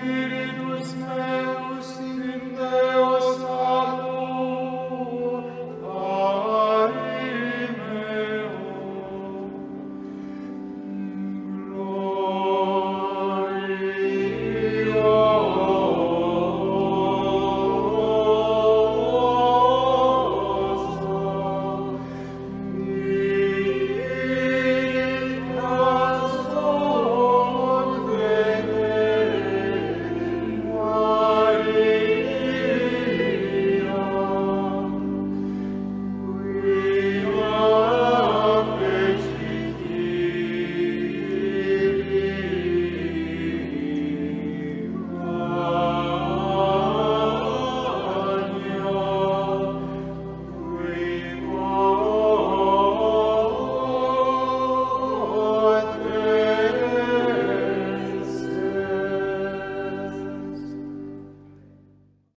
It spiritus meus